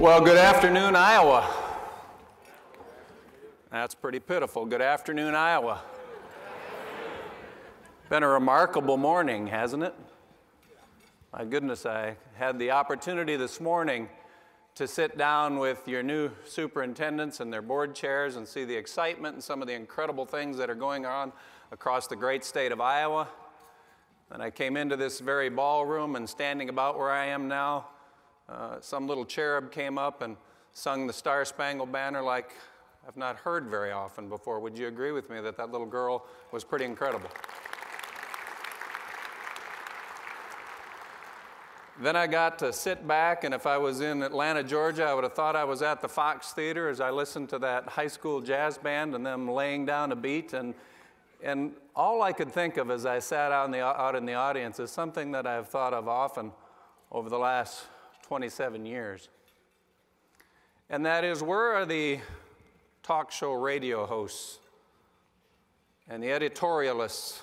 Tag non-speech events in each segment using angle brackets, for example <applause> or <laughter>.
Well, good afternoon, Iowa. That's pretty pitiful. Good afternoon, Iowa. Been a remarkable morning, hasn't it? My goodness, I had the opportunity this morning to sit down with your new superintendents and their board chairs and see the excitement and some of the incredible things that are going on across the great state of Iowa. And I came into this very ballroom and standing about where I am now, uh, some little cherub came up and sung the Star Spangled Banner like I've not heard very often before. Would you agree with me that that little girl was pretty incredible? Then I got to sit back, and if I was in Atlanta, Georgia, I would have thought I was at the Fox Theater as I listened to that high school jazz band and them laying down a beat. And, and all I could think of as I sat out in, the, out in the audience is something that I've thought of often over the last 27 years. And that is where are the talk show radio hosts and the editorialists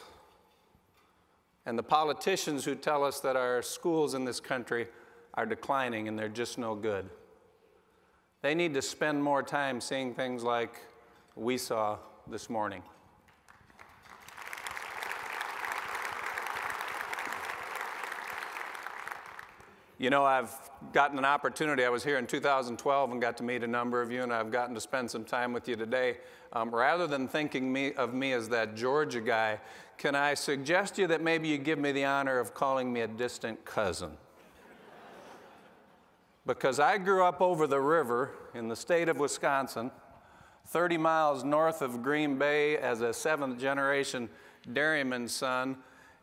and the politicians who tell us that our schools in this country are declining and they're just no good? They need to spend more time seeing things like we saw this morning. You know, I've gotten an opportunity. I was here in 2012 and got to meet a number of you, and I've gotten to spend some time with you today. Um, rather than thinking me, of me as that Georgia guy, can I suggest you that maybe you give me the honor of calling me a distant cousin? because I grew up over the river in the state of Wisconsin, 30 miles north of Green Bay as a seventh generation dairyman son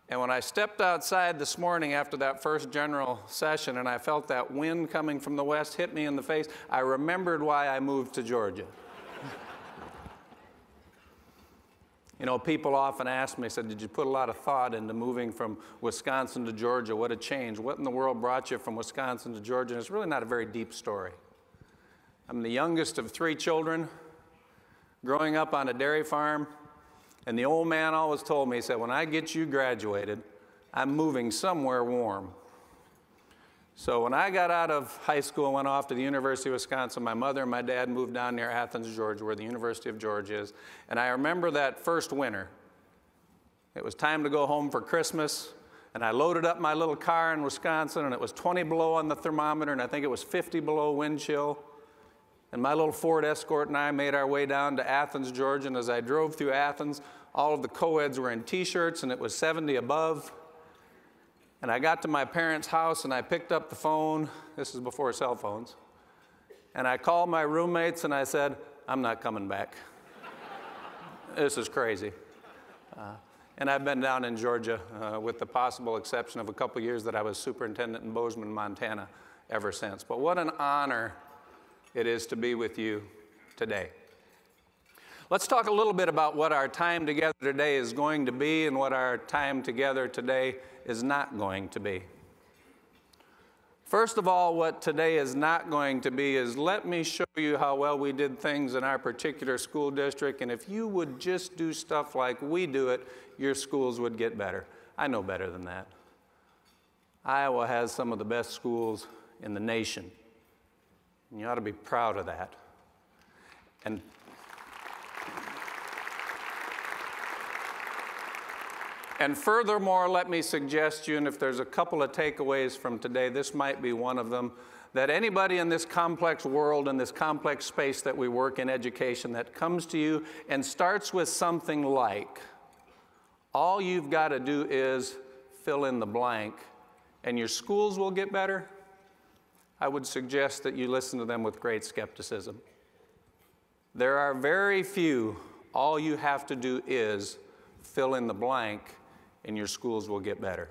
and when I stepped outside this morning after that first general session and I felt that wind coming from the west hit me in the face, I remembered why I moved to Georgia. <laughs> you know, people often ask me, said, Did you put a lot of thought into moving from Wisconsin to Georgia? What a change. What in the world brought you from Wisconsin to Georgia? And it's really not a very deep story. I'm the youngest of three children, growing up on a dairy farm. And the old man always told me, he said, when I get you graduated, I'm moving somewhere warm. So when I got out of high school and went off to the University of Wisconsin, my mother and my dad moved down near Athens, Georgia, where the University of Georgia is. And I remember that first winter. It was time to go home for Christmas. And I loaded up my little car in Wisconsin, and it was 20 below on the thermometer, and I think it was 50 below wind chill. And my little Ford Escort and I made our way down to Athens, Georgia. And as I drove through Athens, all of the co-eds were in t-shirts and it was 70 above. And I got to my parents' house and I picked up the phone. This is before cell phones. And I called my roommates and I said, I'm not coming back. <laughs> this is crazy. Uh, and I've been down in Georgia uh, with the possible exception of a couple years that I was superintendent in Bozeman, Montana ever since. But what an honor it is to be with you today. Let's talk a little bit about what our time together today is going to be and what our time together today is not going to be. First of all, what today is not going to be is let me show you how well we did things in our particular school district, and if you would just do stuff like we do it, your schools would get better. I know better than that. Iowa has some of the best schools in the nation. And you ought to be proud of that. And And furthermore, let me suggest you, and if there's a couple of takeaways from today, this might be one of them, that anybody in this complex world, in this complex space that we work in education, that comes to you and starts with something like, all you've got to do is fill in the blank, and your schools will get better, I would suggest that you listen to them with great skepticism. There are very few, all you have to do is fill in the blank, and your schools will get better.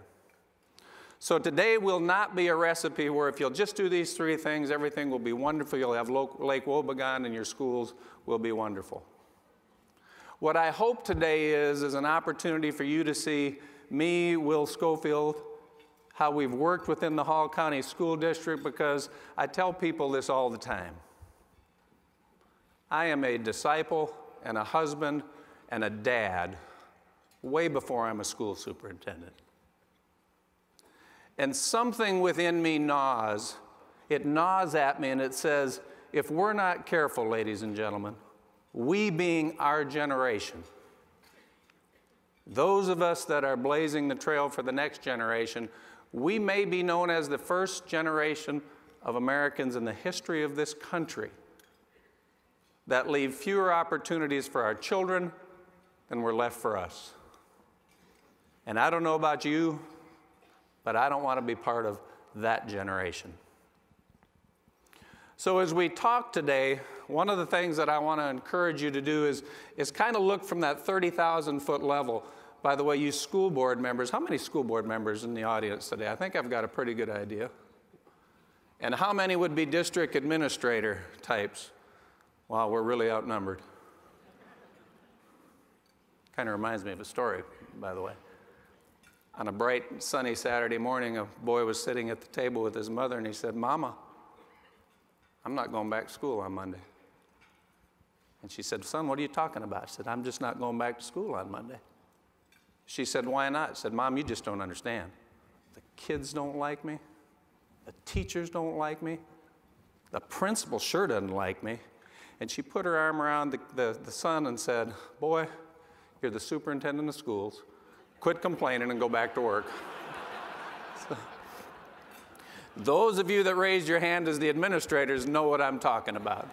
So today will not be a recipe where if you'll just do these three things, everything will be wonderful. You'll have Lake Wobegon and your schools will be wonderful. What I hope today is, is an opportunity for you to see me, Will Schofield, how we've worked within the Hall County School District because I tell people this all the time. I am a disciple and a husband and a dad way before I'm a school superintendent. And something within me gnaws it gnaws at me and it says, if we're not careful, ladies and gentlemen, we being our generation, those of us that are blazing the trail for the next generation, we may be known as the first generation of Americans in the history of this country that leave fewer opportunities for our children than were left for us. And I don't know about you, but I don't want to be part of that generation. So, as we talk today, one of the things that I want to encourage you to do is, is kind of look from that 30,000 foot level. By the way, you school board members, how many school board members in the audience today? I think I've got a pretty good idea. And how many would be district administrator types? Wow, we're really outnumbered. Kind of reminds me of a story, by the way. On a bright, sunny Saturday morning, a boy was sitting at the table with his mother and he said, Mama, I'm not going back to school on Monday. And she said, Son, what are you talking about? I said, I'm just not going back to school on Monday. She said, Why not? I said, Mom, you just don't understand. The kids don't like me. The teachers don't like me. The principal sure doesn't like me. And she put her arm around the, the, the son and said, Boy, you're the superintendent of schools. Quit complaining and go back to work. <laughs> so, those of you that raised your hand as the administrators know what I'm talking about.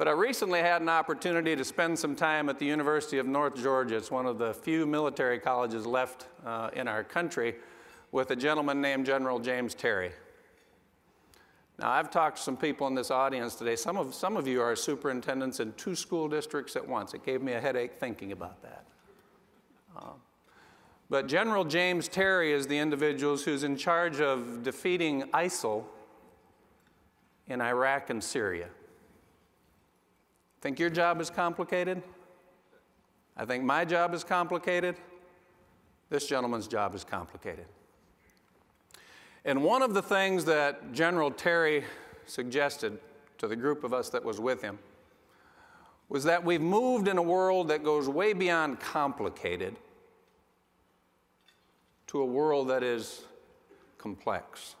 But I recently had an opportunity to spend some time at the University of North Georgia. It's one of the few military colleges left uh, in our country with a gentleman named General James Terry. Now, I've talked to some people in this audience today. Some of, some of you are superintendents in two school districts at once. It gave me a headache thinking about that. Um, but General James Terry is the individual who's in charge of defeating ISIL in Iraq and Syria. Think your job is complicated? I think my job is complicated. This gentleman's job is complicated. And one of the things that General Terry suggested to the group of us that was with him was that we've moved in a world that goes way beyond complicated to a world that is complex.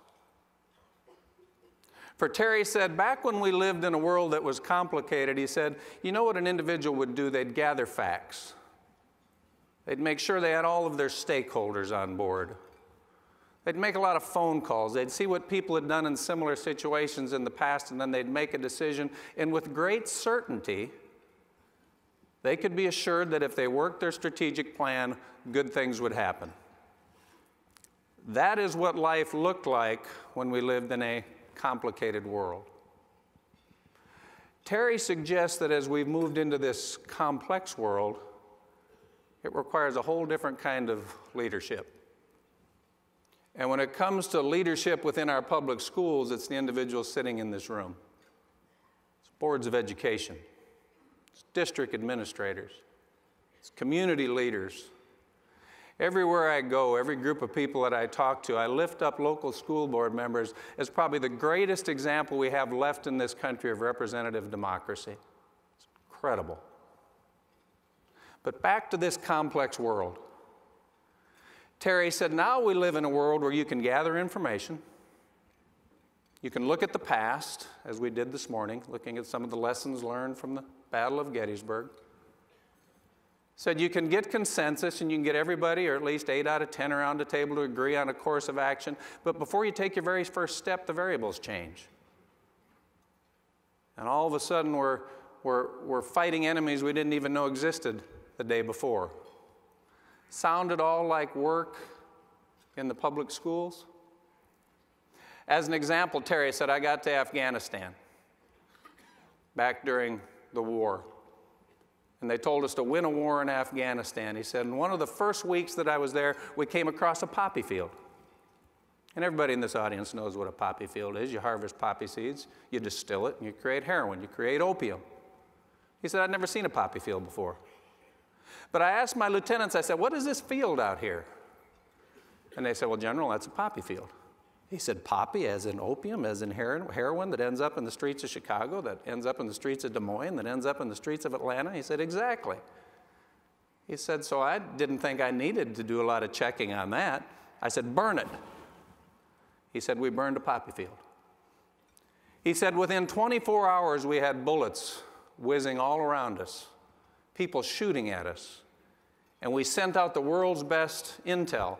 For Terry said, back when we lived in a world that was complicated, he said, you know what an individual would do? They'd gather facts. They'd make sure they had all of their stakeholders on board. They'd make a lot of phone calls. They'd see what people had done in similar situations in the past, and then they'd make a decision. And with great certainty, they could be assured that if they worked their strategic plan, good things would happen. That is what life looked like when we lived in a complicated world. Terry suggests that as we've moved into this complex world, it requires a whole different kind of leadership. And when it comes to leadership within our public schools, it's the individuals sitting in this room. It's boards of education, it's district administrators, it's community leaders, Everywhere I go, every group of people that I talk to, I lift up local school board members as probably the greatest example we have left in this country of representative democracy. It's incredible. But back to this complex world. Terry said, now we live in a world where you can gather information. You can look at the past, as we did this morning, looking at some of the lessons learned from the Battle of Gettysburg said you can get consensus and you can get everybody, or at least eight out of 10 around the table to agree on a course of action, but before you take your very first step, the variables change. And all of a sudden, we're, we're, we're fighting enemies we didn't even know existed the day before. Sounded all like work in the public schools? As an example, Terry said, I got to Afghanistan back during the war and they told us to win a war in Afghanistan. He said, in one of the first weeks that I was there, we came across a poppy field. And everybody in this audience knows what a poppy field is. You harvest poppy seeds, you distill it, and you create heroin, you create opium. He said, I'd never seen a poppy field before. But I asked my lieutenants, I said, What is this field out here? And they said, Well, General, that's a poppy field. He said, Poppy, as in opium, as in heroin that ends up in the streets of Chicago, that ends up in the streets of Des Moines, that ends up in the streets of Atlanta? He said, Exactly. He said, So I didn't think I needed to do a lot of checking on that. I said, Burn it. He said, We burned a poppy field. He said, Within 24 hours, we had bullets whizzing all around us, people shooting at us. And we sent out the world's best intel.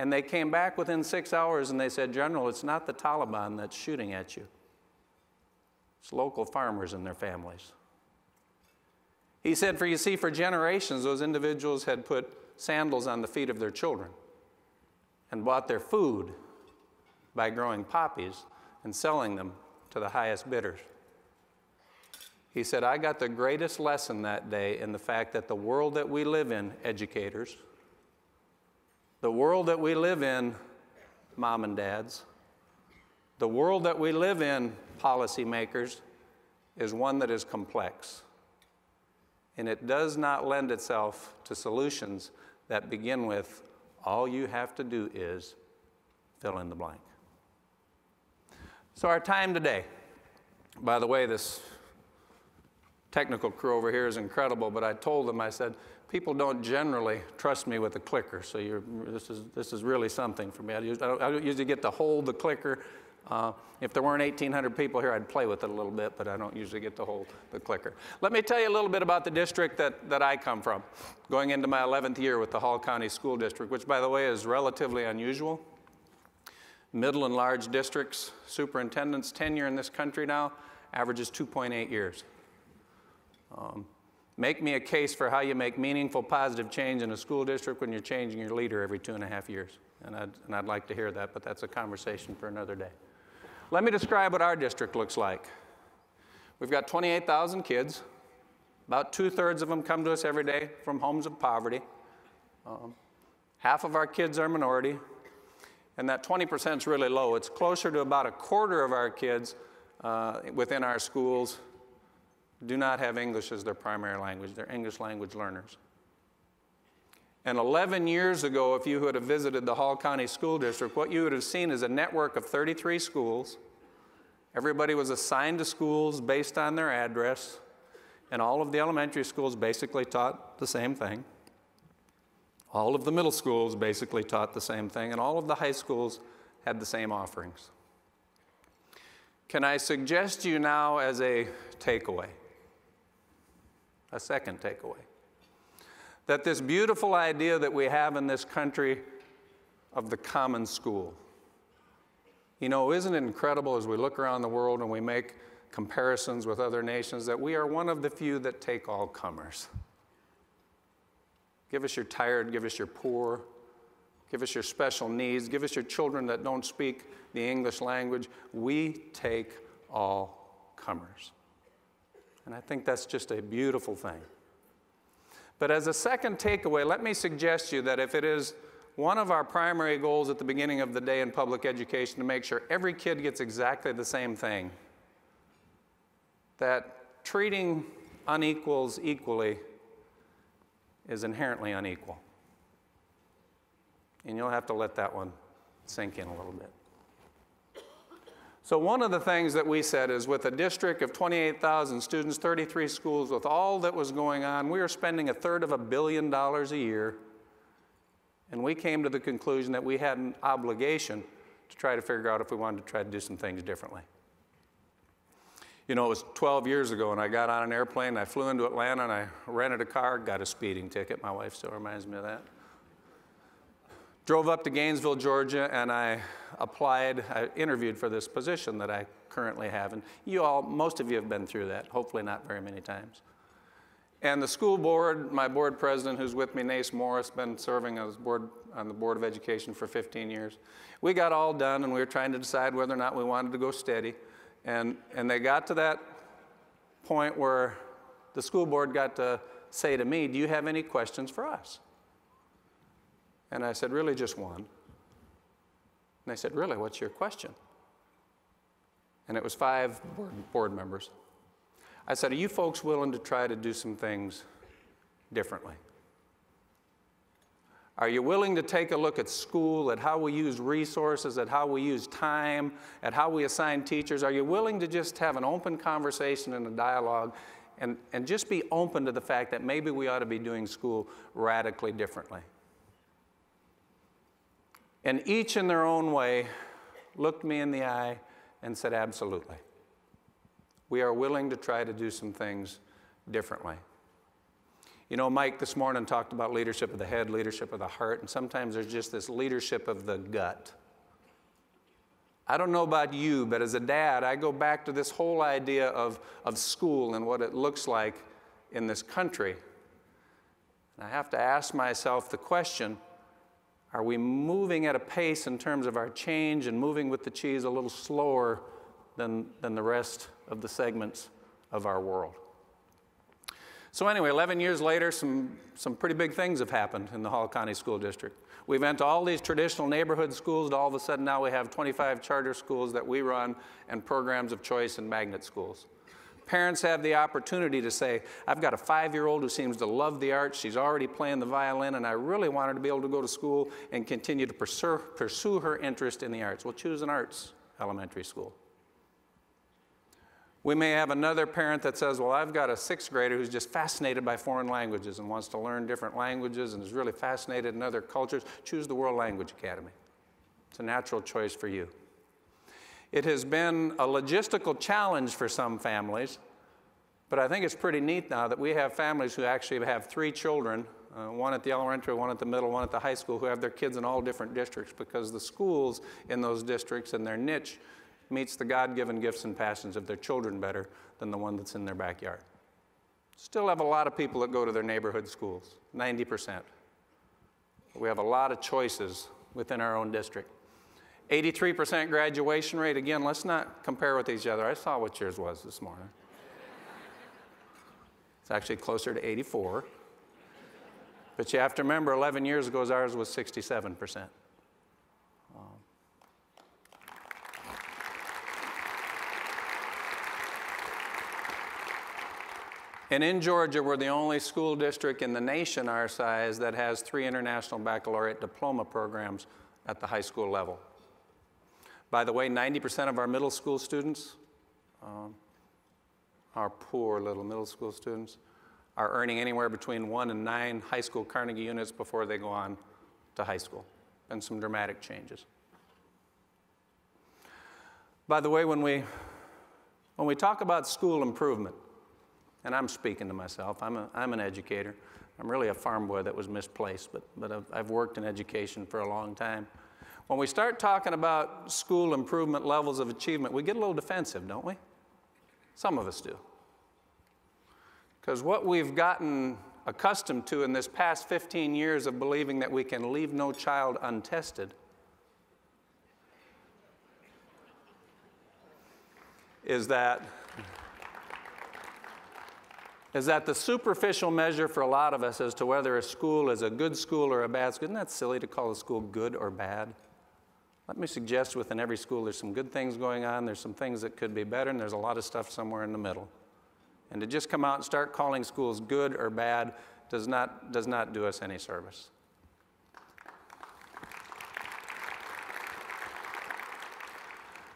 And they came back within six hours and they said, General, it's not the Taliban that's shooting at you, it's local farmers and their families. He said, For you see, for generations, those individuals had put sandals on the feet of their children and bought their food by growing poppies and selling them to the highest bidders. He said, I got the greatest lesson that day in the fact that the world that we live in, educators, the world that we live in, mom and dads, the world that we live in, policymakers, is one that is complex. And it does not lend itself to solutions that begin with all you have to do is fill in the blank. So, our time today, by the way, this technical crew over here is incredible, but I told them, I said, people don't generally trust me with a clicker, so this, is, this is really something for me. I, use, I, don't, I usually get to hold the clicker. Uh, if there weren't 1,800 people here, I'd play with it a little bit, but I don't usually get to hold the clicker. Let me tell you a little bit about the district that, that I come from, going into my 11th year with the Hall County School District, which, by the way, is relatively unusual. Middle and large districts, superintendent's tenure in this country now averages 2.8 years. Um, make me a case for how you make meaningful, positive change in a school district when you're changing your leader every two and a half years. And I'd, and I'd like to hear that, but that's a conversation for another day. Let me describe what our district looks like. We've got 28,000 kids. About two thirds of them come to us every day from homes of poverty. Um, half of our kids are minority, and that 20% is really low. It's closer to about a quarter of our kids uh, within our schools do not have English as their primary language. They're English language learners. And 11 years ago, if you would have visited the Hall County School District, what you would have seen is a network of 33 schools. Everybody was assigned to schools based on their address, and all of the elementary schools basically taught the same thing. All of the middle schools basically taught the same thing, and all of the high schools had the same offerings. Can I suggest you now as a takeaway? A second takeaway. That this beautiful idea that we have in this country of the common school. You know, isn't it incredible as we look around the world and we make comparisons with other nations that we are one of the few that take all comers? Give us your tired, give us your poor, give us your special needs, give us your children that don't speak the English language. We take all comers. And I think that's just a beautiful thing. But as a second takeaway, let me suggest you that if it is one of our primary goals at the beginning of the day in public education to make sure every kid gets exactly the same thing, that treating unequals equally is inherently unequal. And you'll have to let that one sink in a little bit. So, one of the things that we said is with a district of 28,000 students, 33 schools, with all that was going on, we were spending a third of a billion dollars a year. And we came to the conclusion that we had an obligation to try to figure out if we wanted to try to do some things differently. You know, it was 12 years ago, and I got on an airplane, I flew into Atlanta, and I rented a car, got a speeding ticket. My wife still reminds me of that. Drove up to Gainesville, Georgia, and I applied, I interviewed for this position that I currently have. And you all, most of you have been through that, hopefully not very many times. And the school board, my board president, who's with me, Nath Morris, been serving as board, on the Board of Education for 15 years. We got all done, and we were trying to decide whether or not we wanted to go steady. And, and they got to that point where the school board got to say to me, Do you have any questions for us? And I said, Really, just one. And they said, Really, what's your question? And it was five board, members. I said, Are you folks willing to try to do some things differently? Are you willing to take a look at school, at how we use resources, at how we use time, at how we assign teachers? Are you willing to just have an open conversation and a dialogue and, and just be open to the fact that maybe we ought to be doing school radically differently? And each in their own way looked me in the eye and said, Absolutely. We are willing to try to do some things differently. You know, Mike this morning talked about leadership of the head, leadership of the heart, and sometimes there's just this leadership of the gut. I don't know about you, but as a dad, I go back to this whole idea of, of school and what it looks like in this country. And I have to ask myself the question are we moving at a pace in terms of our change and moving with the cheese a little slower than, than the rest of the segments of our world? So, anyway, 11 years later, some, some pretty big things have happened in the Hall County School District. We went to all these traditional neighborhood schools, to all of a sudden now we have 25 charter schools that we run and programs of choice and magnet schools. Parents have the opportunity to say, I've got a five year old who seems to love the arts. She's already playing the violin, and I really want her to be able to go to school and continue to pursue, pursue her interest in the arts. We'll choose an arts elementary school. We may have another parent that says, Well, I've got a sixth grader who's just fascinated by foreign languages and wants to learn different languages and is really fascinated in other cultures. Choose the World Language Academy. It's a natural choice for you. It has been a logistical challenge for some families, but I think it's pretty neat now that we have families who actually have three children uh, one at the elementary, one at the middle, one at the high school, who have their kids in all different districts because the schools in those districts and their niche meets the God given gifts and passions of their children better than the one that's in their backyard. Still have a lot of people that go to their neighborhood schools, 90%. We have a lot of choices within our own district. 83% graduation rate. Again, let's not compare with each other. I saw what yours was this morning. It's actually closer to 84. But you have to remember 11 years ago, ours was 67%. Um, and in Georgia, we're the only school district in the nation our size that has three international baccalaureate diploma programs at the high school level. By the way, 90% of our middle school students, um, our poor little middle school students, are earning anywhere between one and nine high school Carnegie units before they go on to high school. And some dramatic changes. By the way, when we, when we talk about school improvement, and I'm speaking to myself, I'm, a, I'm an educator. I'm really a farm boy that was misplaced, but, but I've, I've worked in education for a long time. When we start talking about school improvement levels of achievement, we get a little defensive, don't we? Some of us do. Because what we've gotten accustomed to in this past 15 years of believing that we can leave no child untested is that is that the superficial measure for a lot of us as to whether a school is a good school or a bad school, isn't that silly to call a school good or bad? Let me suggest within every school there's some good things going on, there's some things that could be better, and there's a lot of stuff somewhere in the middle. And to just come out and start calling schools good or bad does not, does not do us any service.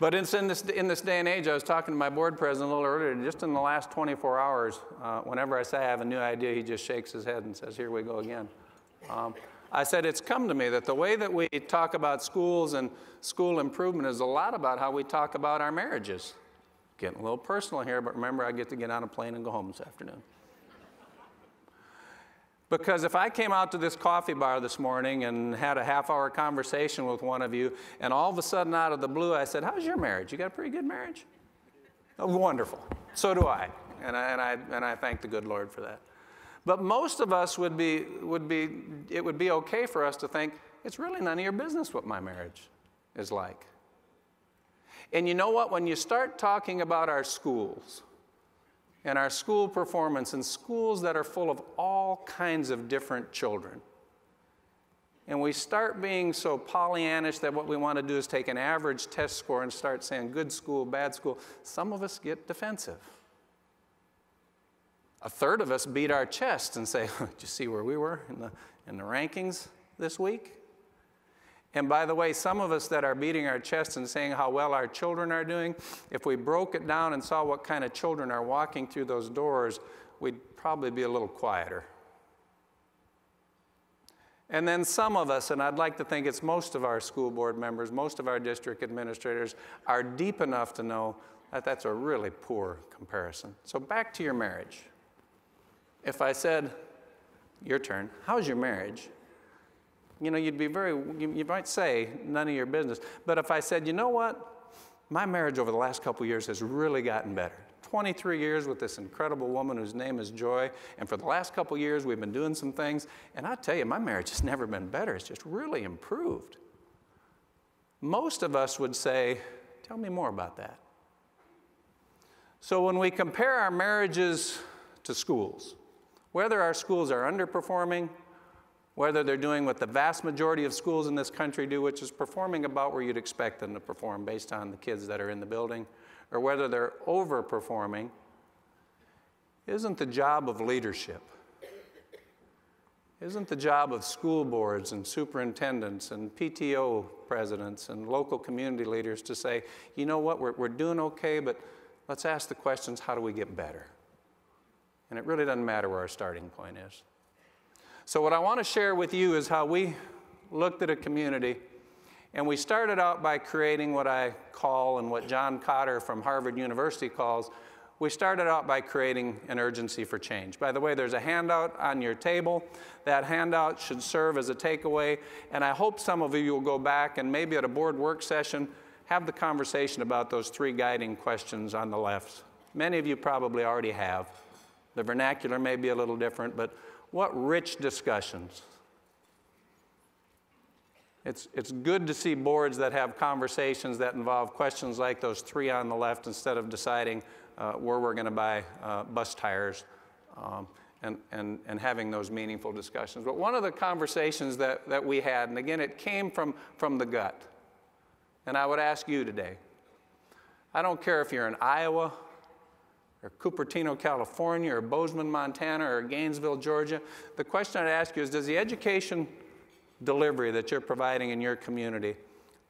But in this, in this day and age, I was talking to my board president a little earlier, just in the last 24 hours, uh, whenever I say I have a new idea, he just shakes his head and says, Here we go again. Um, I said, it's come to me that the way that we talk about schools and school improvement is a lot about how we talk about our marriages. Getting a little personal here, but remember, I get to get on a plane and go home this afternoon. Because if I came out to this coffee bar this morning and had a half hour conversation with one of you, and all of a sudden out of the blue I said, How's your marriage? You got a pretty good marriage? Oh, wonderful. So do I. And I, and I, and I thank the good Lord for that. But most of us would be, would be, it would be okay for us to think, it's really none of your business what my marriage is like. And you know what? When you start talking about our schools and our school performance and schools that are full of all kinds of different children, and we start being so Pollyannish that what we want to do is take an average test score and start saying good school, bad school, some of us get defensive. A third of us beat our chest and say, <laughs> Did you see where we were in the, in the rankings this week? And by the way, some of us that are beating our chest and saying how well our children are doing, if we broke it down and saw what kind of children are walking through those doors, we'd probably be a little quieter. And then some of us, and I'd like to think it's most of our school board members, most of our district administrators, are deep enough to know that that's a really poor comparison. So back to your marriage. If I said, your turn, how's your marriage? You know, you'd be very, you, might say, none of your business. But if I said, you know what? My marriage over the last couple years has really gotten better. 23 years with this incredible woman whose name is Joy. And for the last couple years, we've been doing some things. And I tell you, my marriage has <laughs> never been better. It's just really improved. Most of us would say, Tell me more about that. So when we compare our marriages to schools, whether our schools are underperforming, whether they're doing what the vast majority of schools in this country do, which is performing about where you'd expect them to perform based on the kids that are in the building, or whether they're overperforming, isn't the job of leadership. Isn't the job of school boards and superintendents and PTO presidents and local community leaders to say, you know what, we're, we're doing okay, but let's ask the questions how do we get better? And it really doesn't matter where our starting point is. So, what I want to share with you is how we looked at a community and we started out by creating what I call and what John Kotter from Harvard University calls we started out by creating an urgency for change. By the way, there's a handout on your table. That handout should serve as a takeaway, and I hope some of you will go back and maybe at a board work session have the conversation about those three guiding questions on the left. Many of you probably already have. The vernacular may be a little different, but what rich discussions it's, it's good to see boards that have conversations that involve questions like those three on the left instead of deciding uh, where we're going to buy uh, bus tires um, and, and, and having those meaningful discussions. But one of the conversations that, that we had, and again, it came from, from the gut, and I would ask you today I don't care if you're in Iowa or Cupertino, California, or Bozeman, Montana, or Gainesville, Georgia. The question I'd ask you is Does the education delivery that you're providing in your community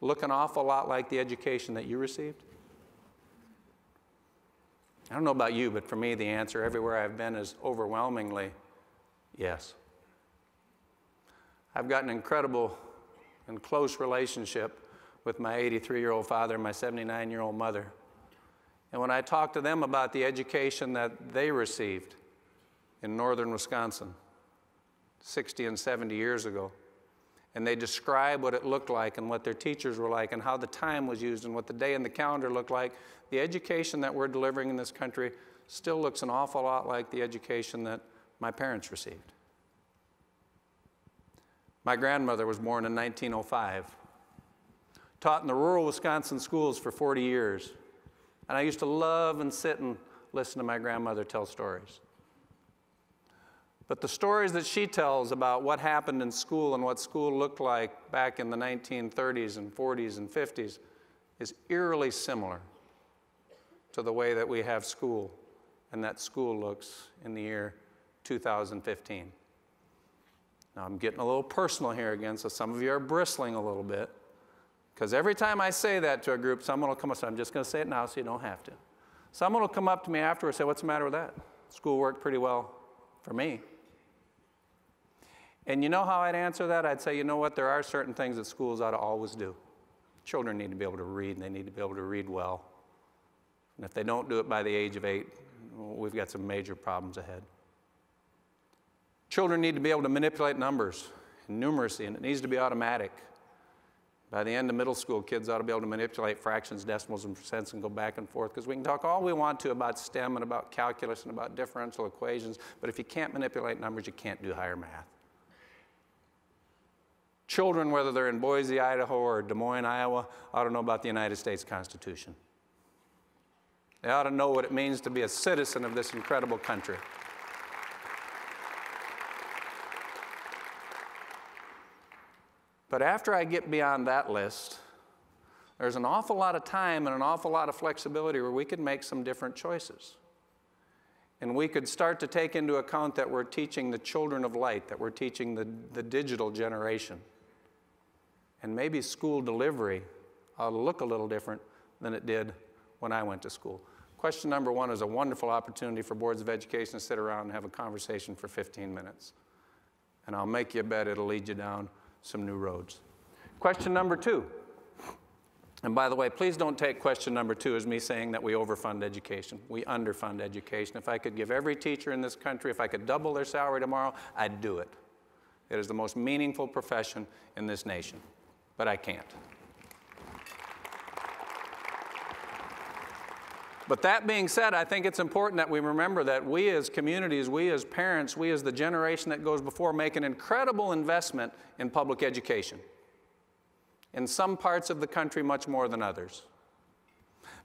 look an awful lot like the education that you received? I don't know about you, but for me, the answer everywhere I've been is overwhelmingly yes. I've got an incredible and close relationship with my 83 year old father and my 79 year old mother. And when I talk to them about the education that they received in northern Wisconsin 60 and 70 years ago, and they describe what it looked like and what their teachers were like and how the time was used and what the day in the calendar looked like, the education that we're delivering in this country still looks an awful lot like the education that my parents received. My grandmother was born in 1905, taught in the rural Wisconsin schools for 40 years. And I used to love and sit and listen to my grandmother tell stories. But the stories that she tells about what happened in school and what school looked like back in the 1930s and 40s and 50s is eerily similar to the way that we have school and that school looks in the year 2015. Now, I'm getting a little personal here again, so some of you are bristling a little bit. Because every time I say that to a group, someone will come up and say, I'm just going to say it now so you don't have to. Someone will come up to me afterwards and say, What's the matter with that? School worked pretty well for me. And you know how I'd answer that? I'd say, you know what? There are certain things that schools ought to always do. Children need to be able to read, and they need to be able to read well. And if they don't do it by the age of eight, we've got some major problems ahead. Children need to be able to manipulate numbers and numeracy, and it needs to be automatic. By the end of middle school, kids ought to be able to manipulate fractions, decimals, and percents and go back and forth because we can talk all we want to about STEM and about calculus and about differential equations, but if you can't manipulate numbers, you can't do higher math. Children, whether they're in Boise, Idaho, or Des Moines, Iowa, ought to know about the United States Constitution. They ought to know what it means to be a citizen of this incredible country. But after I get beyond that list, there's an awful lot of time and an awful lot of flexibility where we could make some different choices. And we could start to take into account that we're teaching the children of light, that we're teaching the, the digital generation. And maybe school delivery ought to look a little different than it did when I went to school. Question number one is a wonderful opportunity for boards of education to sit around and have a conversation for 15 minutes. And I'll make you a bet it'll lead you down some new roads. Question number two. And by the way, please don't take question number two as me saying that we overfund education. We underfund education. If I could give every teacher in this country, if I could double their salary tomorrow, I'd do it. It is the most meaningful profession in this nation, but I can't. But that being said, I think it's important that we remember that we as communities, we as parents, we as the generation that goes before make an incredible investment in public education. In some parts of the country, much more than others.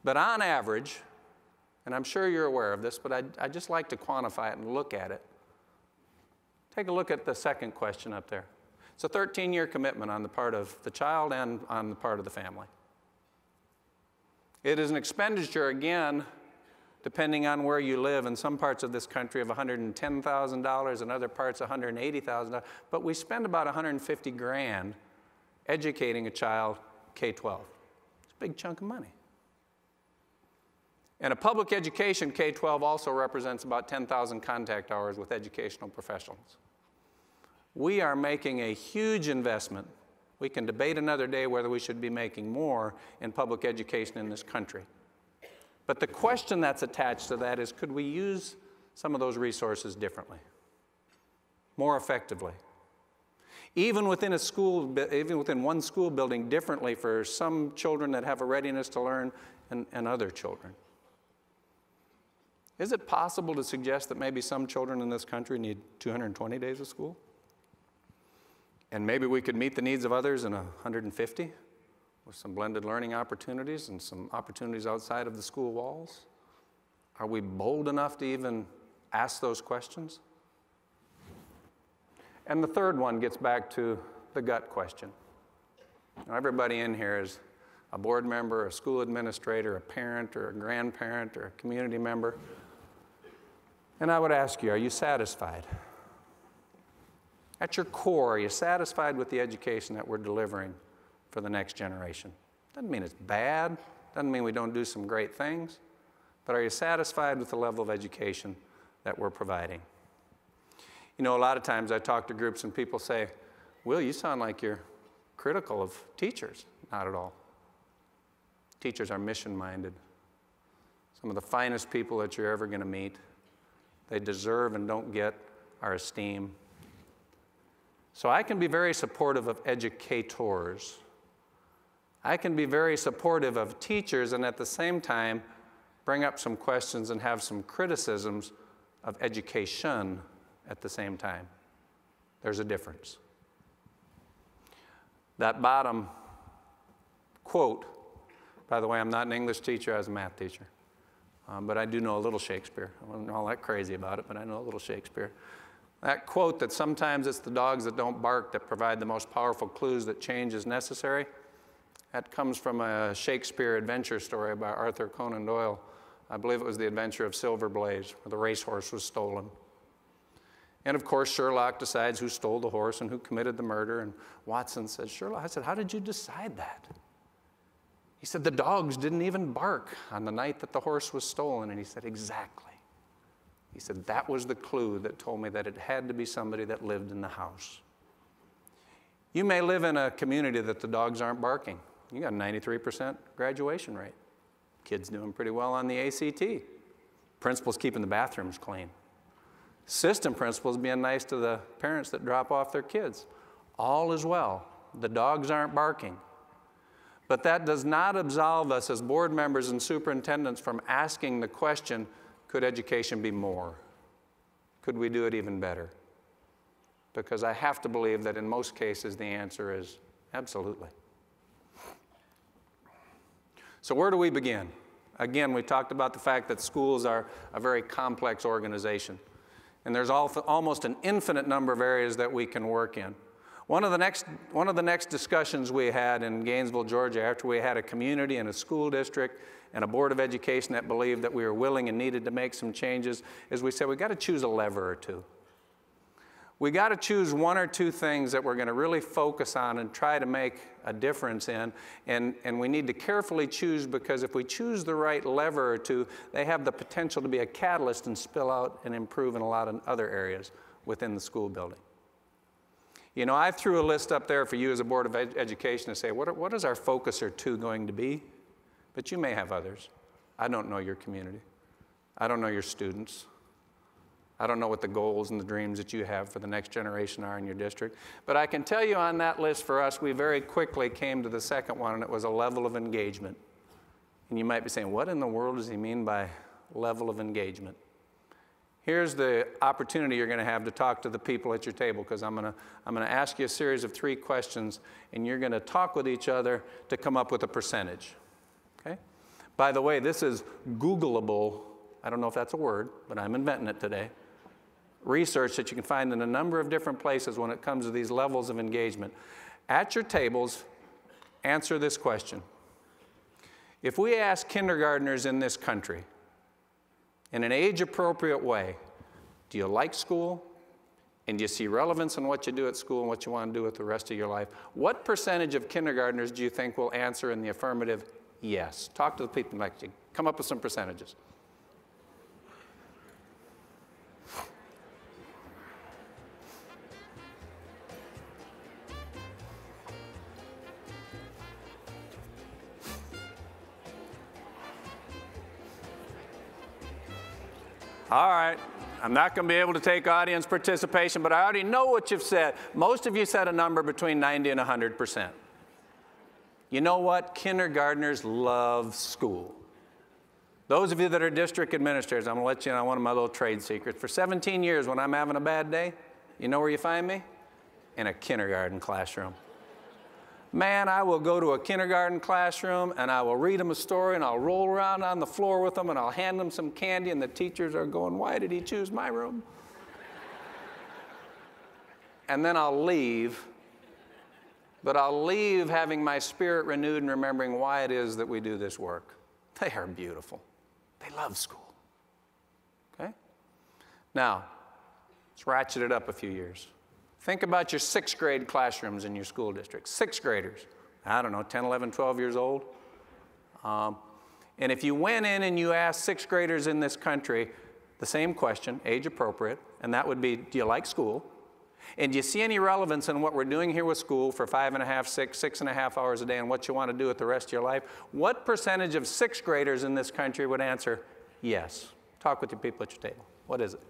But on average, and I'm sure you're aware of this, but I, I just like to quantify it and look at it. Take a look at the second question up there. It's a 13 year commitment on the part of the child and on the part of the family. It is an expenditure, again, depending on where you live, in some parts of this country of $110,000, in other parts $180,000, but we spend about 150 grand educating a child K-12. It's a big chunk of money. And a public education K-12 also represents about 10,000 contact hours with educational professionals. We are making a huge investment. We can debate another day whether we should be making more in public education in this country. But the question that's attached to that is could we use some of those resources differently, more effectively? Even within a school, even within one school building, differently for some children that have a readiness to learn and, and other children. Is it possible to suggest that maybe some children in this country need 220 days of school? And maybe we could meet the needs of others in 150 with some blended learning opportunities and some opportunities outside of the school walls? Are we bold enough to even ask those questions? And the third one gets back to the gut question. Now, everybody in here is a board member, a school administrator, a parent, or a grandparent, or a community member. And I would ask you, are you satisfied? At your core, are you satisfied with the education that we're delivering for the next generation? Doesn't mean it's bad, doesn't mean we don't do some great things, but are you satisfied with the level of education that we're providing? You know, a lot of times I talk to groups and people say, Will, you sound like you're critical of teachers. Not at all. Teachers are mission minded. Some of the finest people that you're ever going to meet. They deserve and don't get our esteem. So I can be very supportive of educators. I can be very supportive of teachers and at the same time bring up some questions and have some criticisms of education at the same time. There's a difference. That bottom quote, by the way, I'm not an English teacher, I was a math teacher. Um, but I do know a little Shakespeare. I wasn't all that crazy about it, but I know a little Shakespeare. That quote that sometimes it's the dogs that don't bark that provide the most powerful clues that change is necessary, that comes from a Shakespeare adventure story by Arthur Conan Doyle. I believe it was The Adventure of Silver Blaze, where the racehorse was stolen. And of course, Sherlock decides who stole the horse and who committed the murder. And Watson says, Sherlock, I said, How did you decide that? He said, The dogs didn't even bark on the night that the horse was stolen. And he said, Exactly. He said, That was the clue that told me that it had to be somebody that lived in the house. You may live in a community that the dogs aren't barking. You got a 93% graduation rate. Kids doing pretty well on the ACT. Principals keeping the bathrooms clean. System principals being nice to the parents that drop off their kids. All is well. The dogs aren't barking. But that does not absolve us as board members and superintendents from asking the question could education be more? Could we do it even better? Because I have to believe that in most cases the answer is absolutely. So, where do we begin? Again, we talked about the fact that schools are a very complex organization. And there's almost an infinite number of areas that we can work in. One of, the next, one of the next discussions we had in Gainesville, Georgia, after we had a community and a school district and a board of education that believed that we were willing and needed to make some changes, is we said we got to choose a lever or two. We got to choose one or two things that we're going to really focus on and try to make a difference in. And, and we need to carefully choose because if we choose the right lever or two, they have the potential to be a catalyst and spill out and improve in a lot of other areas within the school building. You know, I threw a list up there for you as a Board of Ed- Education to say, what, are, what is our focus or two going to be? But you may have others. I don't know your community. I don't know your students. I don't know what the goals and the dreams that you have for the next generation are in your district. But I can tell you on that list for us, we very quickly came to the second one, and it was a level of engagement. And you might be saying, what in the world does he mean by level of engagement? Here's the opportunity you're going to have to talk to the people at your table because I'm going to I'm going to ask you a series of three questions and you're going to talk with each other to come up with a percentage. Okay? By the way, this is Googleable. I don't know if that's a word, but I'm inventing it today. Research that you can find in a number of different places when it comes to these levels of engagement. At your tables, answer this question. If we ask kindergartners in this country, in an age appropriate way. Do you like school? And do you see relevance in what you do at school and what you want to do with the rest of your life? What percentage of kindergartners do you think will answer in the affirmative yes? Talk to the people next to you. Come up with some percentages. All right. I'm not going to be able to take audience participation, but I already know what you've said. Most of you said a number between 90 and 100%. You know what? Kindergartners love school. Those of you that are district administrators, I'm going to let you in on one of my little trade secrets. For 17 years, when I'm having a bad day, you know where you find me? In a kindergarten classroom. Man, I will go to a kindergarten classroom and I will read them a story and I'll roll around on the floor with them and I'll hand them some candy and the teachers are going, Why did he choose my room? <laughs> and then I'll leave, but I'll leave having my spirit renewed and remembering why it is that we do this work. They are beautiful, they love school. Okay? Now, let's ratchet it up a few years. Think about your sixth grade classrooms in your school district. Sixth graders, I don't know, 10, 11, 12 years old. Um, and if you went in and you asked sixth graders in this country the same question, age appropriate, and that would be Do you like school? And do you see any relevance in what we're doing here with school for five and a half, six, six and a half hours a day and what you want to do with the rest of your life? What percentage of sixth graders in this country would answer yes? Talk with your people at your table. What is it?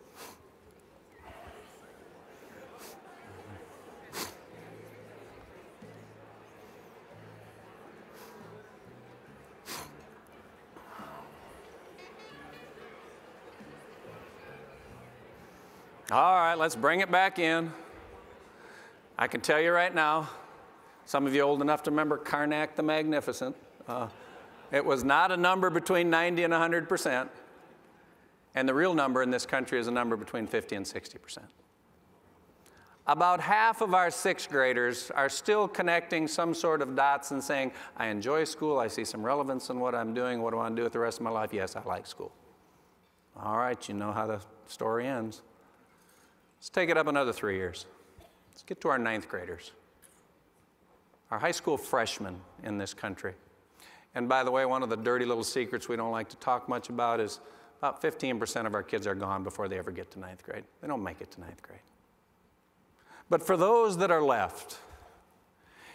All right, let's bring it back in. I can tell you right now, some of you old enough to remember Carnac the Magnificent. Uh, it was not a number between 90 and 100 percent. And the real number in this country is a number between 50 and 60 percent. About half of our sixth graders are still connecting some sort of dots and saying, I enjoy school, I see some relevance in what I'm doing, what do I want to do with the rest of my life? Yes, I like school. All right, you know how the story ends. Let's take it up another three years. Let's get to our ninth graders, our high school freshmen in this country. And by the way, one of the dirty little secrets we don't like to talk much about is about 15% of our kids are gone before they ever get to ninth grade. They don't make it to ninth grade. But for those that are left,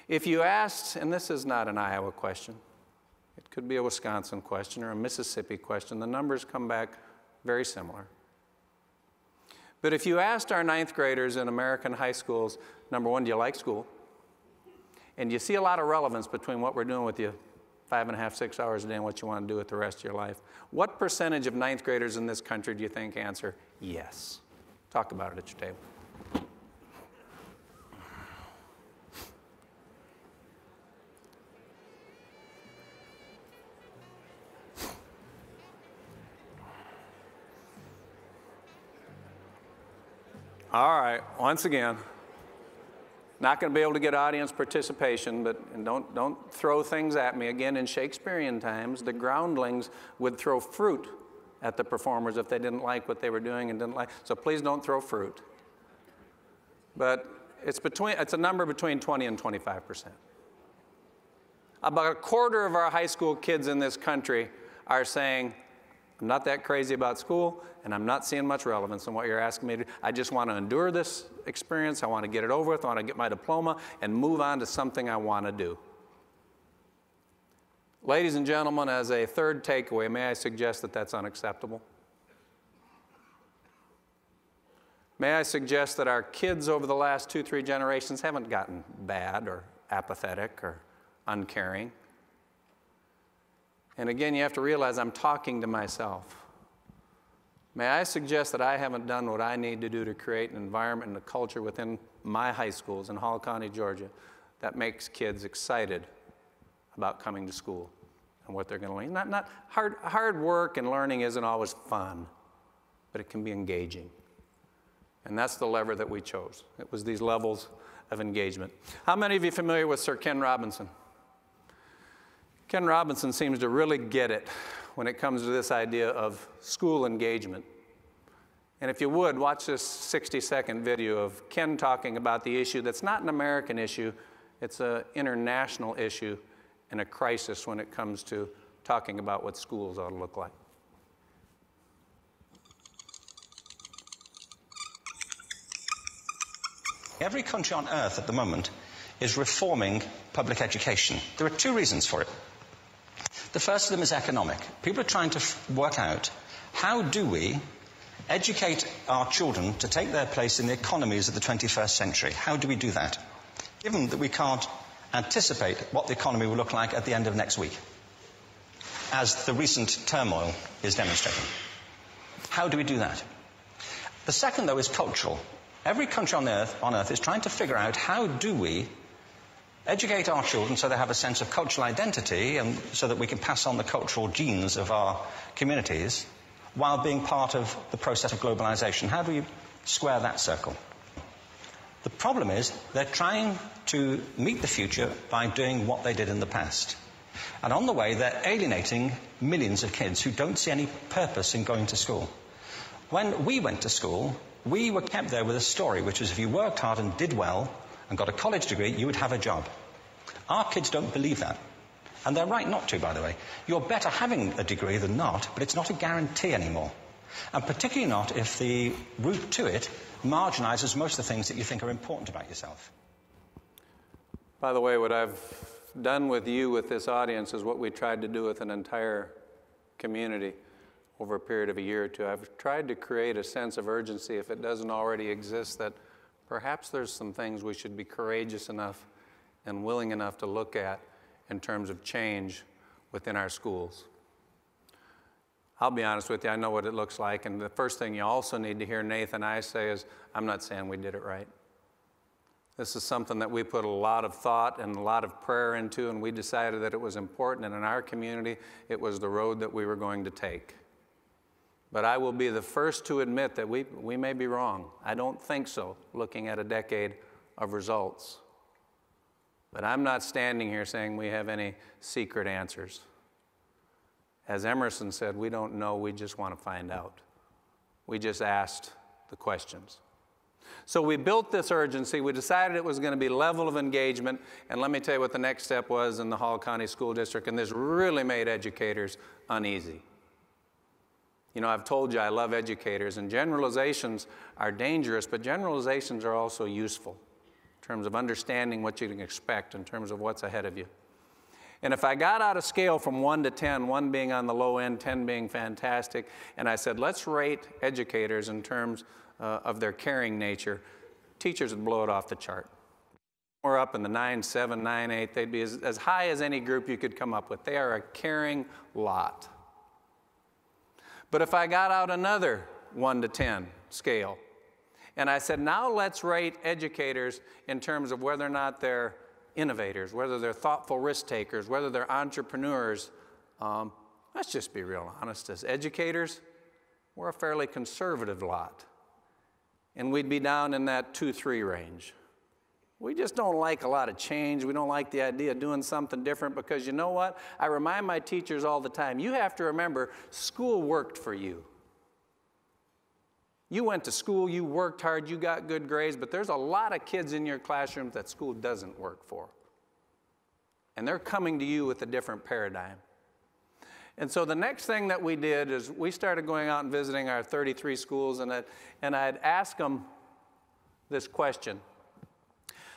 if you asked, and this is not an Iowa question, it could be a Wisconsin question or a Mississippi question, the numbers come back very similar. But if you asked our ninth graders in American high schools, number one, do you like school? And you see a lot of relevance between what we're doing with you five and a half, six hours a day and what you want to do with the rest of your life. What percentage of ninth graders in this country do you think answer yes? Talk about it at your table. All right, once again, not going to be able to get audience participation, but don't, don't throw things at me. Again, in Shakespearean times, the groundlings would throw fruit at the performers if they didn't like what they were doing and didn't like. So please don't throw fruit. But it's, between, it's a number between 20 and 25 percent. About a quarter of our high school kids in this country are saying, I'm not that crazy about school, and I'm not seeing much relevance in what you're asking me to do. I just want to endure this experience. I want to get it over with. I want to get my diploma and move on to something I want to do. Ladies and gentlemen, as a third takeaway, may I suggest that that's unacceptable? May I suggest that our kids over the last two, three generations haven't gotten bad or apathetic or uncaring. And again, you have to realize I'm talking to myself. May I suggest that I haven't done what I need to do to create an environment and a culture within my high schools in Hall County, Georgia, that makes kids excited about coming to school and what they're going to learn. Not, not hard, hard work and learning isn't always fun, but it can be engaging. And that's the lever that we chose. It was these levels of engagement. How many of you familiar with Sir Ken Robinson? Ken Robinson seems to really get it when it comes to this idea of school engagement. And if you would, watch this 60 second video of Ken talking about the issue that's not an American issue, it's an international issue and a crisis when it comes to talking about what schools ought to look like. Every country on earth at the moment is reforming public education. There are two reasons for it. The first of them is economic. People are trying to work out how do we educate our children to take their place in the economies of the 21st century? How do we do that? Given that we can't anticipate what the economy will look like at the end of next week, as the recent turmoil is demonstrating. How do we do that? The second, though, is cultural. Every country on earth, on earth is trying to figure out how do we educate our children so they have a sense of cultural identity and so that we can pass on the cultural genes of our communities while being part of the process of globalization. How do we square that circle? The problem is they're trying to meet the future by doing what they did in the past. And on the way, they're alienating millions of kids who don't see any purpose in going to school. When we went to school, we were kept there with a story, which was if you worked hard and did well and got a college degree, you would have a job. Our kids don't believe that. And they're right not to, by the way. You're better having a degree than not, but it's not a guarantee anymore. And particularly not if the route to it marginalizes most of the things that you think are important about yourself. By the way, what I've done with you, with this audience, is what we tried to do with an entire community over a period of a year or two. I've tried to create a sense of urgency, if it doesn't already exist, that perhaps there's some things we should be courageous enough and willing enough to look at in terms of change within our schools. I'll be honest with you, I know what it looks like. And the first thing you also need to hear Nathan and I say is, I'm not saying we did it right. This is something that we put a lot of thought and a lot of prayer into, and we decided that it was important. And in our community, it was the road that we were going to take. But I will be the first to admit that we, we may be wrong. I don't think so, looking at a decade of results. But I'm not standing here saying we have any secret answers. As Emerson said, we don't know, we just want to find out. We just asked the questions. So we built this urgency. We decided it was going to be level of engagement. And let me tell you what the next step was in the Hall County School District. And this really made educators uneasy. You know, I've told you I love educators, and generalizations are dangerous, but generalizations are also useful in terms of understanding what you can expect, in terms of what's ahead of you. And if I got out a scale from 1 to 10, 1 being on the low end, 10 being fantastic, and I said, let's rate educators in terms uh, of their caring nature, teachers would blow it off the chart. We're up in the 9, 7, 9, 8. They'd be as, as high as any group you could come up with. They are a caring lot. But if I got out another 1 to 10 scale, and I said, now let's rate educators in terms of whether or not they're innovators, whether they're thoughtful risk takers, whether they're entrepreneurs. Um, let's just be real honest. As educators, we're a fairly conservative lot. And we'd be down in that 2 3 range. We just don't like a lot of change. We don't like the idea of doing something different because you know what? I remind my teachers all the time you have to remember school worked for you. You went to school, you worked hard, you got good grades, but there's a lot of kids in your classroom that school doesn't work for. And they're coming to you with a different paradigm. And so the next thing that we did is we started going out and visiting our 33 schools, and, I, and I'd ask them this question.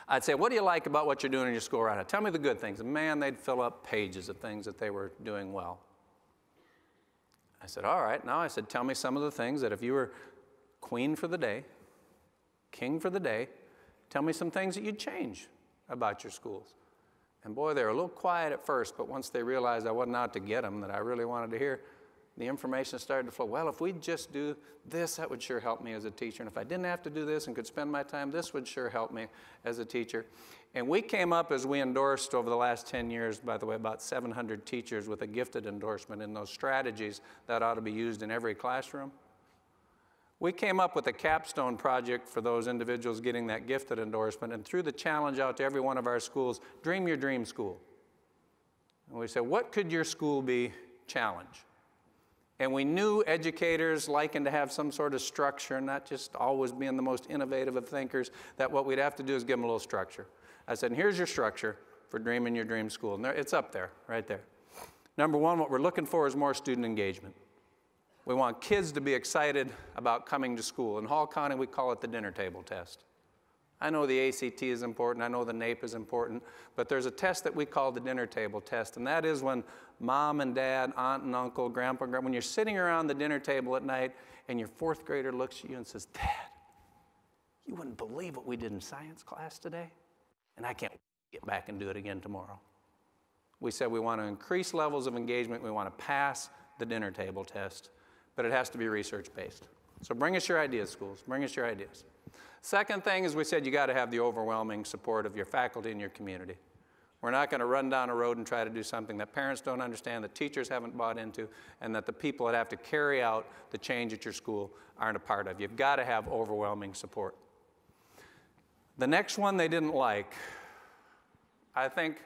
I'd say, What do you like about what you're doing in your school right now? Tell me the good things. Man, they'd fill up pages of things that they were doing well. I said, All right. Now I said, Tell me some of the things that if you were queen for the day, king for the day, tell me some things that you'd change about your schools. And boy, they were a little quiet at first, but once they realized I wasn't out to get them, that I really wanted to hear, the information started to flow. Well, if we'd just do this, that would sure help me as a teacher. And if I didn't have to do this and could spend my time, this would sure help me as a teacher. And we came up as we endorsed over the last 10 years, by the way, about 700 teachers with a gifted endorsement in those strategies that ought to be used in every classroom. We came up with a capstone project for those individuals getting that gifted endorsement and threw the challenge out to every one of our schools dream your dream school. And we said, what could your school be challenge? And we knew educators liking to have some sort of structure, not just always being the most innovative of thinkers, that what we'd have to do is give them a little structure. I said, here's your structure for dreaming your dream school. And it's up there, right there. Number one, what we're looking for is more student engagement. We want kids to be excited about coming to school. In Hall County, we call it the dinner table test. I know the ACT is important, I know the NAEP is important, but there's a test that we call the dinner table test, and that is when mom and dad, aunt and uncle, grandpa and grandma, when you're sitting around the dinner table at night and your fourth grader looks at you and says, Dad, you wouldn't believe what we did in science class today, and I can't get back and do it again tomorrow. We said we want to increase levels of engagement, we want to pass the dinner table test, but it has to be research based. So bring us your ideas, schools, bring us your ideas. Second thing is we said you got to have the overwhelming support of your faculty and your community. We're not going to run down a road and try to do something that parents don't understand, that teachers haven't bought into, and that the people that have to carry out the change at your school aren't a part of. You've got to have overwhelming support. The next one they didn't like, I think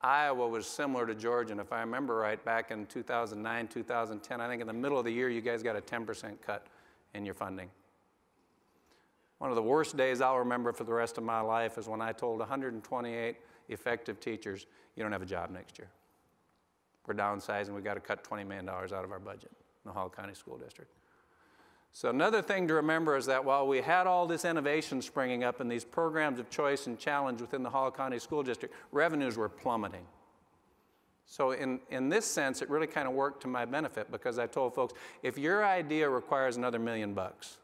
Iowa was similar to Georgia, and if I remember right, back in 2009, 2010, I think in the middle of the year, you guys got a 10% cut in your funding. One of the worst days I'll remember for the rest of my life is when I told 128 effective teachers, you don't have a job next year. We're downsizing, we've got to cut $20 million out of our budget in the Hall County School District. So, another thing to remember is that while we had all this innovation springing up in these programs of choice and challenge within the Hall County School District, revenues were plummeting. So, in, in this sense, it really kind of worked to my benefit because I told folks if your idea requires another million bucks,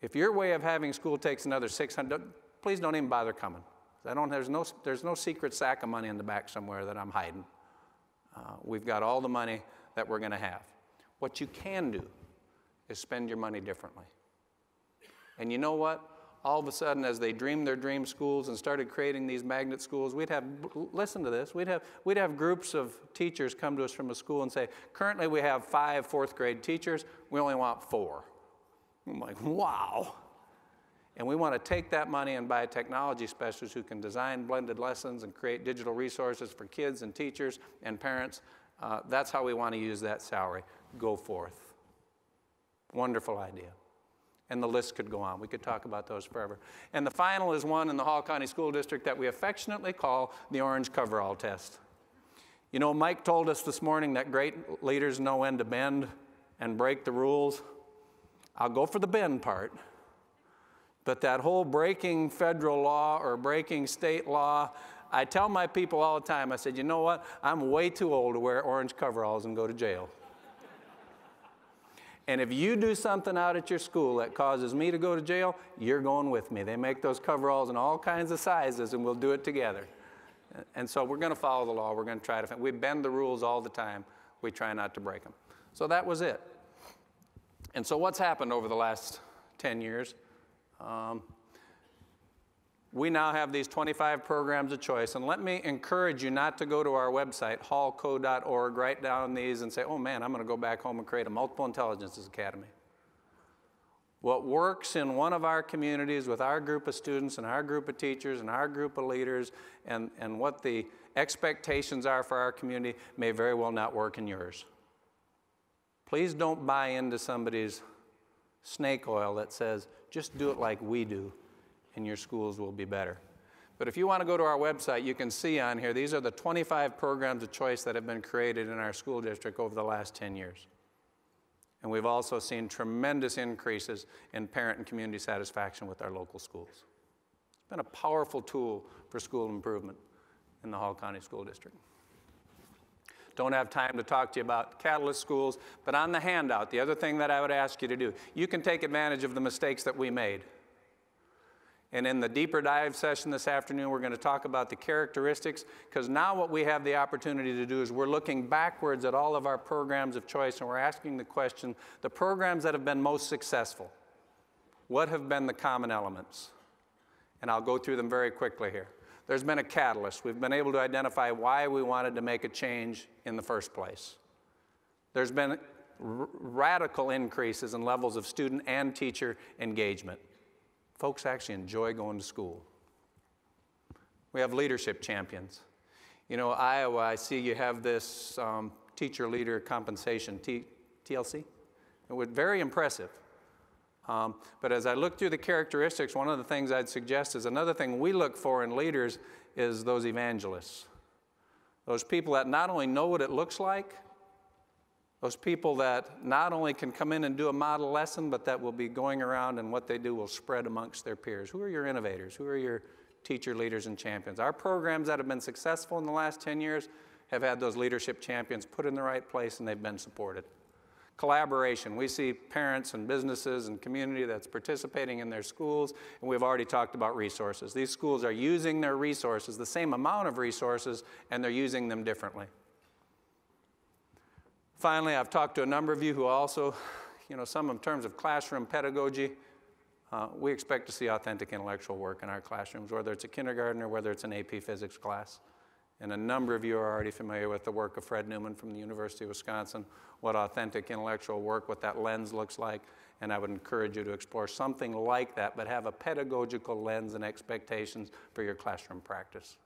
if your way of having school takes another 600, please don't even bother coming. I don't, there's, no, there's no secret sack of money in the back somewhere that I'm hiding. Uh, we've got all the money that we're going to have. What you can do is spend your money differently. And you know what? All of a sudden, as they dreamed their dream schools and started creating these magnet schools, we'd have, listen to this, we'd have, we'd have groups of teachers come to us from a school and say, currently we have five fourth grade teachers, we only want four. I'm like, wow. And we want to take that money and buy technology specialists who can design blended lessons and create digital resources for kids and teachers and parents. Uh, that's how we want to use that salary. Go forth. Wonderful idea. And the list could go on. We could talk about those forever. And the final is one in the Hall County School District that we affectionately call the orange coverall test. You know, Mike told us this morning that great leaders know when to bend and break the rules. I'll go for the bend part. But that whole breaking federal law or breaking state law, I tell my people all the time, I said, you know what? I'm way too old to wear orange coveralls and go to jail. And if you do something out at your school that causes me to go to jail, you're going with me. They make those coveralls in all kinds of sizes, and we'll do it together. And so we're going to follow the law. We're going to try to. We bend the rules all the time. We try not to break them. So that was it. And so, what's happened over the last 10 years? Um, we now have these 25 programs of choice, and let me encourage you not to go to our website, hallco.org, write down these and say, oh man, I'm going to go back home and create a multiple intelligences academy. What works in one of our communities with our group of students and our group of teachers and our group of leaders and, and what the expectations are for our community may very well not work in yours. Please don't buy into somebody's snake oil that says, just do it like we do, and your schools will be better. But if you want to go to our website, you can see on here, these are the 25 programs of choice that have been created in our school district over the last 10 years. And we've also seen tremendous increases in parent and community satisfaction with our local schools. It's been a powerful tool for school improvement in the Hall County School District. Don't have time to talk to you about Catalyst schools, but on the handout, the other thing that I would ask you to do, you can take advantage of the mistakes that we made. And in the deeper dive session this afternoon, we're going to talk about the characteristics because now what we have the opportunity to do is we're looking backwards at all of our programs of choice and we're asking the question the programs that have been most successful, what have been the common elements? And I'll go through them very quickly here. There's been a catalyst. We've been able to identify why we wanted to make a change in the first place. There's been radical increases in levels of student and teacher engagement. Folks actually enjoy going to school. We have leadership champions. You know, Iowa, I see you have this um, teacher leader compensation, T- TLC. It was very impressive. Um, but as I look through the characteristics, one of the things I'd suggest is another thing we look for in leaders is those evangelists. Those people that not only know what it looks like, those people that not only can come in and do a model lesson, but that will be going around and what they do will spread amongst their peers. Who are your innovators? Who are your teacher leaders and champions? Our programs that have been successful in the last 10 years have had those leadership champions put in the right place and they've been supported. Collaboration. We see parents and businesses and community that's participating in their schools, and we've already talked about resources. These schools are using their resources, the same amount of resources, and they're using them differently. Finally, I've talked to a number of you who also, you know, some in terms of classroom pedagogy, uh, we expect to see authentic intellectual work in our classrooms, whether it's a kindergarten or whether it's an AP physics class. And a number of you are already familiar with the work of Fred Newmann from the University of Wisconsin, what authentic intellectual work, what that lens looks like. And I would encourage you to explore something like that, but have a pedagogical lens and expectations for your classroom practice.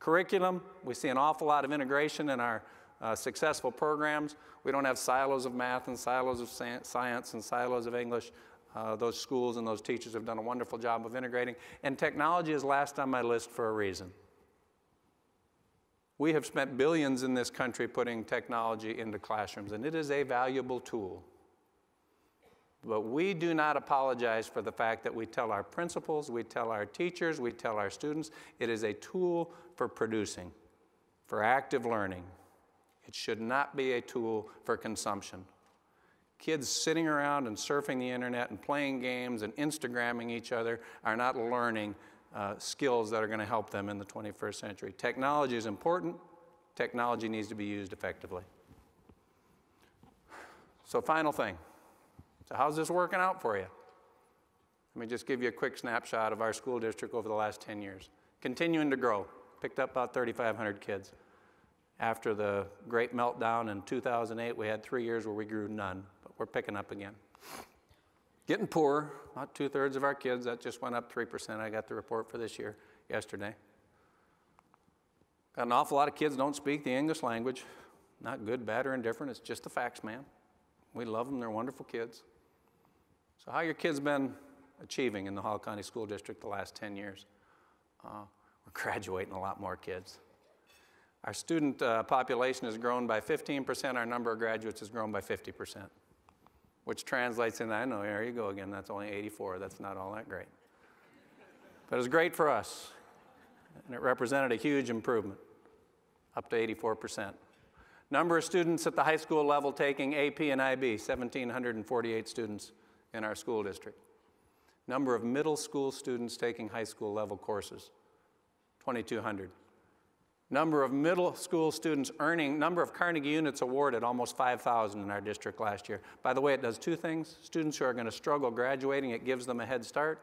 Curriculum, we see an awful lot of integration in our uh, successful programs. We don't have silos of math and silos of science and silos of English. Uh, those schools and those teachers have done a wonderful job of integrating. And technology is last on my list for a reason. We have spent billions in this country putting technology into classrooms, and it is a valuable tool. But we do not apologize for the fact that we tell our principals, we tell our teachers, we tell our students it is a tool for producing, for active learning, it should not be a tool for consumption. Kids sitting around and surfing the internet and playing games and Instagramming each other are not learning uh, skills that are going to help them in the 21st century. Technology is important, technology needs to be used effectively. So, final thing. So, how's this working out for you? Let me just give you a quick snapshot of our school district over the last 10 years. Continuing to grow, picked up about 3,500 kids. After the great meltdown in 2008, we had three years where we grew none, but we're picking up again. Getting poor, about two thirds of our kids, that just went up 3%. I got the report for this year yesterday. Got an awful lot of kids don't speak the English language. Not good, bad, or indifferent. It's just the facts, man. We love them. They're wonderful kids. So, how your kids been achieving in the Hall County School District the last 10 years? Uh, we're <laughs> graduating a lot more kids. Our student uh, population has grown by 15%, our number of graduates has grown by 50%, which translates in, I know, there you go again, that's only 84, that's not all that great. But it's great for us, and it represented a huge improvement, up to 84%. Number of students at the high school level taking AP and IB, 1,748 students in our school district. Number of middle school students taking high school level courses, 2,200. Number of middle school students earning, number of Carnegie units awarded, almost 5,000 in our district last year. By the way, it does two things. Students who are going to struggle graduating, it gives them a head start.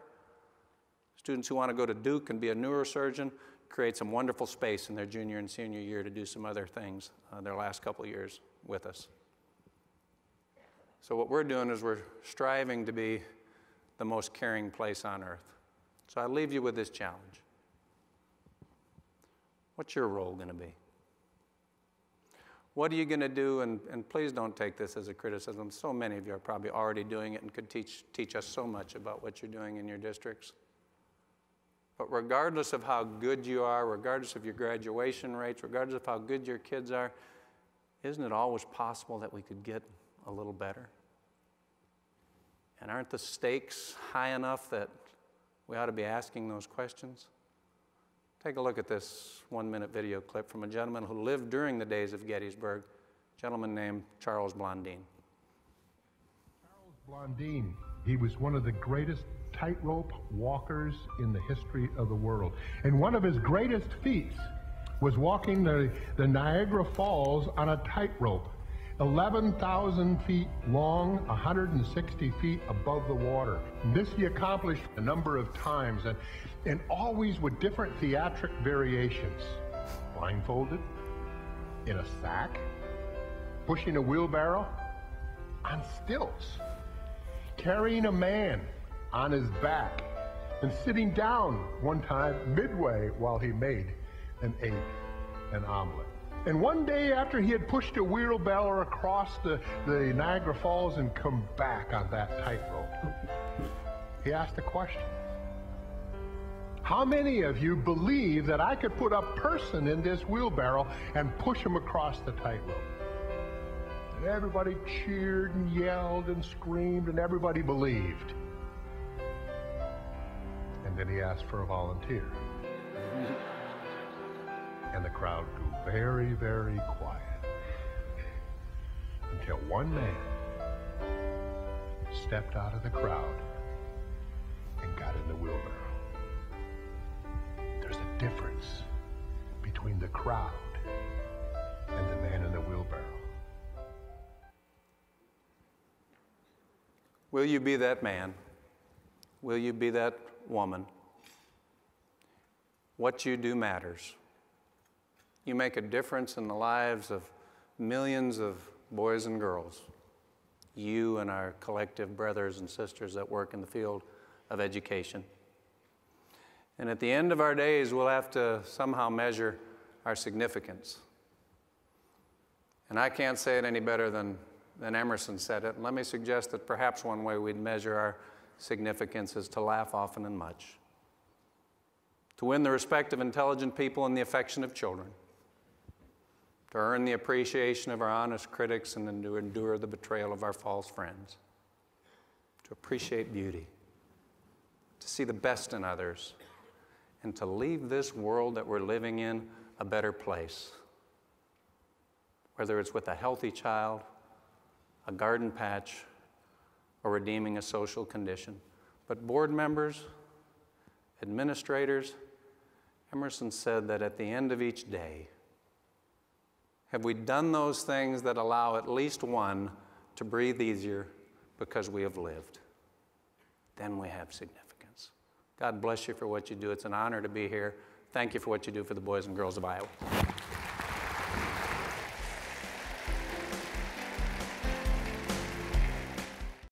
Students who want to go to Duke and be a neurosurgeon, create some wonderful space in their junior and senior year to do some other things uh, their last couple years with us. So, what we're doing is we're striving to be the most caring place on earth. So, I leave you with this challenge. What's your role going to be? What are you going to do? And, and please don't take this as a criticism. So many of you are probably already doing it and could teach, teach us so much about what you're doing in your districts. But regardless of how good you are, regardless of your graduation rates, regardless of how good your kids are, isn't it always possible that we could get a little better? And aren't the stakes high enough that we ought to be asking those questions? Take a look at this one minute video clip from a gentleman who lived during the days of Gettysburg, a gentleman named Charles Blondin. Charles Blondin, he was one of the greatest tightrope walkers in the history of the world. And one of his greatest feats was walking the, the Niagara Falls on a tightrope. 11,000 feet long, 160 feet above the water. This he accomplished a number of times, and, and always with different theatric variations. Blindfolded, in a sack, pushing a wheelbarrow, on stilts, carrying a man on his back, and sitting down one time midway while he made and ate an omelet. And one day after he had pushed a wheelbarrow across the, the Niagara Falls and come back on that tightrope, he asked a question. How many of you believe that I could put a person in this wheelbarrow and push him across the tightrope? And everybody cheered and yelled and screamed, and everybody believed. And then he asked for a volunteer. <laughs> and the crowd very, very quiet until one man stepped out of the crowd and got in the wheelbarrow. There's a difference between the crowd and the man in the wheelbarrow. Will you be that man? Will you be that woman? What you do matters. You make a difference in the lives of millions of boys and girls. You and our collective brothers and sisters that work in the field of education. And at the end of our days, we'll have to somehow measure our significance. And I can't say it any better than, than Emerson said it. let me suggest that perhaps one way we'd measure our significance is to laugh often and much, to win the respect of intelligent people and the affection of children, to earn the appreciation of our honest critics and then to endure the betrayal of our false friends, to appreciate beauty, to see the best in others, and to leave this world that we're living in a better place. Whether it's with a healthy child, a garden patch, or redeeming a social condition. But board members, administrators, Emerson said that at the end of each day, have we done those things that allow at least one to breathe easier because we have lived? Then we have significance. God bless you for what you do. It's an honor to be here. Thank you for what you do for the boys and girls of Iowa.